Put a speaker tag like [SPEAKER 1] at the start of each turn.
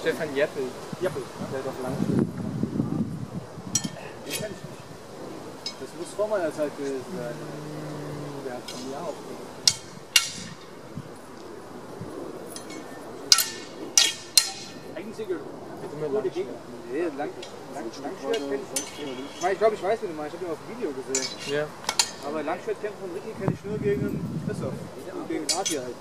[SPEAKER 1] Stefan
[SPEAKER 2] Jeppel.
[SPEAKER 1] Jeppel.
[SPEAKER 2] Der doch lang.
[SPEAKER 1] Den kenn ich nicht. Das muss vor meiner Zeit gewesen sein. Der hat von mir aufgehört. Einzige gute Gegner.
[SPEAKER 2] Nee, lang, lang, Langschwert ich nicht. Ich, mein, ich glaube, ich weiß, wie du meinst. Ich habe ihn auf Video gesehen. Ja.
[SPEAKER 1] Aber Langschwertkämpfer von Ricky kenne ich nur gegen Christoph. Und gegen Adria halt.